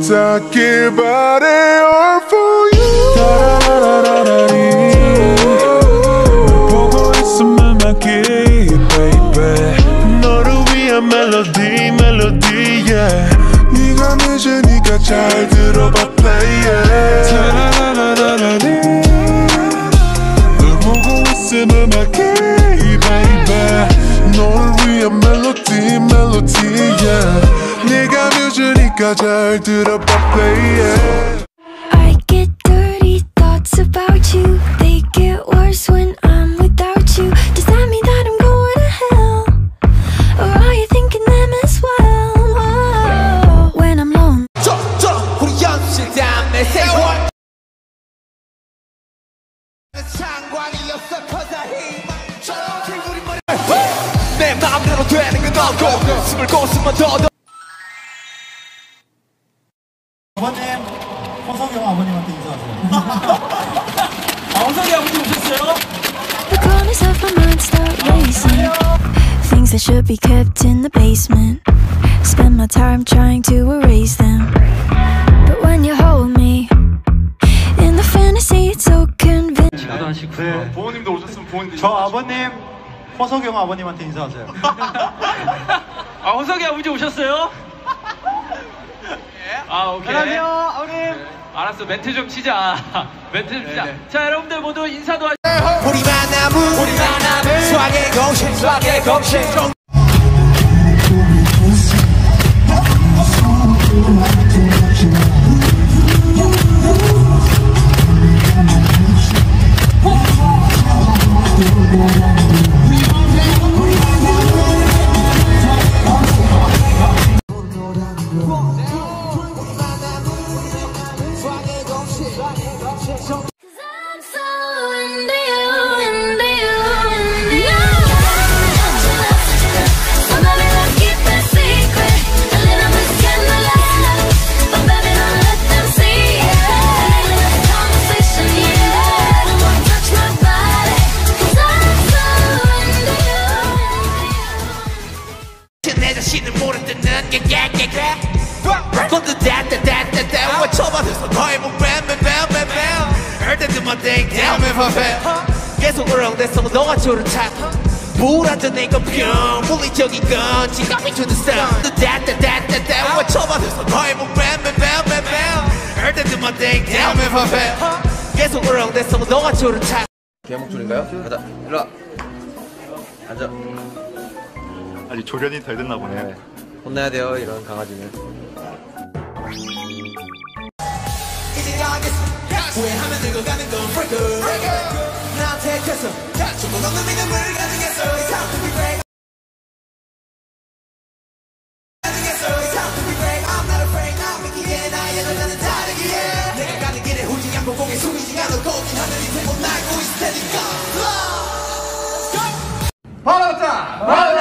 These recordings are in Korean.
닿길 바래 all for you 따라라라라리 보고 있으면 막히 baby 너를 위한 멜로디 멜로디 yeah 네가 늦으니까 잘 들어봐 play it 늦으니까 잘 들어봐 play it I get dirty thoughts about you. They get worse when I'm without you. Does that mean that I'm going to hell? Or are you thinking them as well? Whoa. When I'm lonely. 우리 연실담에 세월 창관이었어 cause I hate my job 우리 머리 내 마음대로 되는 건 없고 숨을 곳으면 더더 Things that should be kept in the basement. Spend my time trying to erase them. But when you hold me in the fantasy, it's so convincing. 네. 부모님도 오셨으면 부모님. 저 아버님, 허석영 아버님한테 인사하세요. 아, 호석이 아버지 오셨어요? 아, 오케이. 안녕하세요, 아버님. 알았어, 멘트 좀 치자. 멘트 좀 치자. 자, 여러분들 모두 인사도 하 우리 만남은 우리 만남은 수학의 공식 수학의 공식 건드 다다다다다 외쳐받아서 너의 몸 뱀뱀뱀뱀뱀 얼때드만 땡 down and perfect 계속 으렁대서 너가 저를 찾아 불안전 내건 병 물리적인 건 지갑이 to the sun 다다다다다 외쳐받아서 너의 몸 뱀뱀뱀뱀뱀 얼때드만 땡 down and perfect 계속 으렁대서 너가 저를 찾아 개목줄인가요? 가자. 일로 와. 앉아 아직 조련이 덜 됐나 보네. 혼내야 돼요 이런 강아지는. 후회하면 Let's go Cause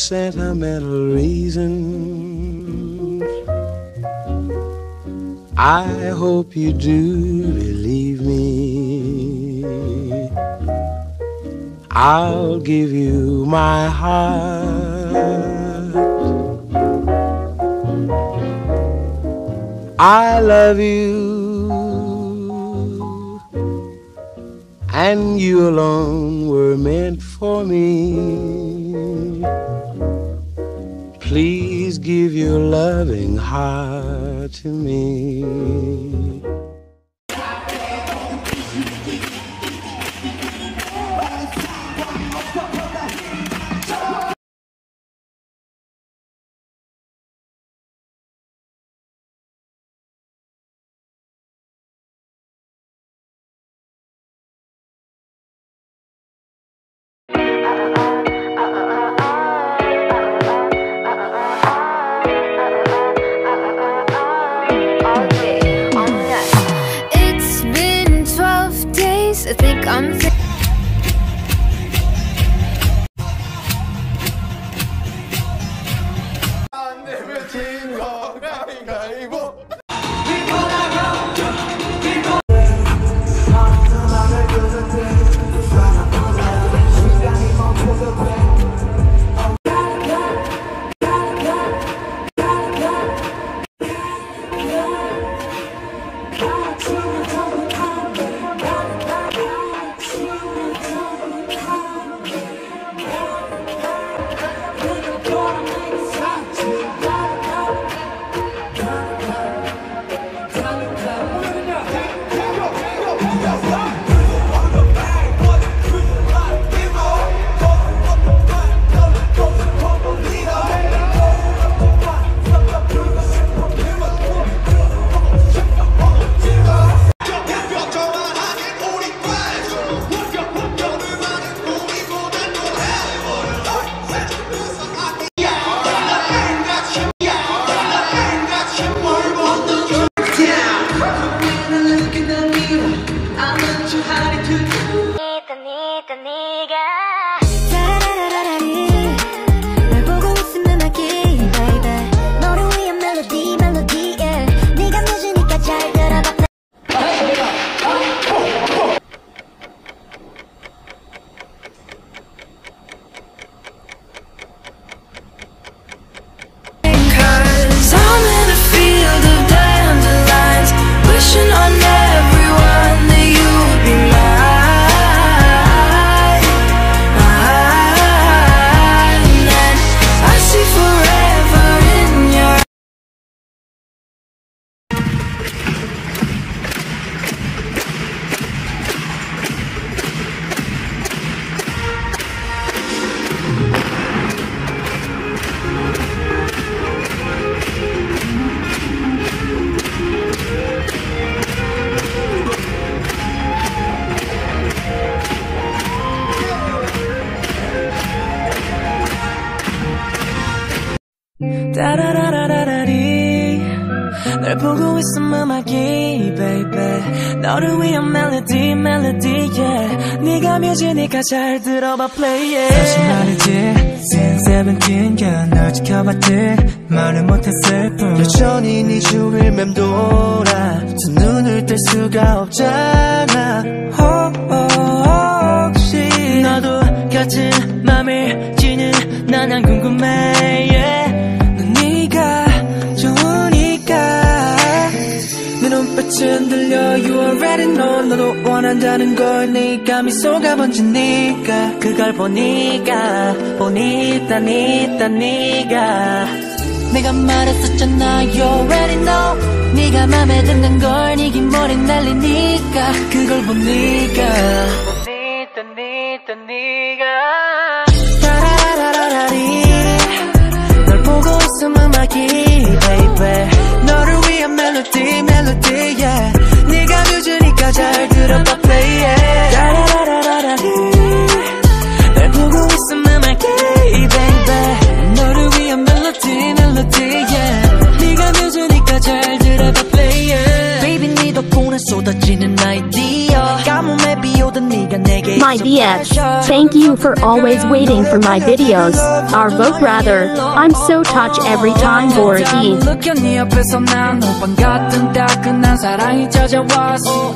sentimental reasons. I hope you do believe me. I'll give you my heart. I love you, and you alone were meant for me. Please give your loving heart to me. 따라 널 보고 있음 음악이 baby. 너를 위한 멜로디 멜로디 yeah. 네가 뮤지니까 잘 들어봐 play it. 다시 말이지 Since seventeen girl 지켜봤지. 말을 못했을 뿐. 여전히 네 주위를 맴돌아. 두 눈을 뗄 수가 없잖아. 어, 어, 혹시 너도 같은 맘을 지는 난 안 궁금해 내 눈빛은 들려. You already know 너도 원한다는 걸 네가 미소가 번지니까 그걸 보니까 보니까 니다 네가. 내가 말했었잖아 You already know 네가 맘에 드는 걸 네긴 머리 날리니까. 그걸 보니까. 보니까 니다 네가 쏟아지는 아이디어 가뭄에 비오던 네가 내게 My BF, thank you for always waiting for my videos. Our vote brother, I'm so touched every time for he. 느껴 네 옆에서 난 호빵 같은 따끈한 사랑이 찾아왔어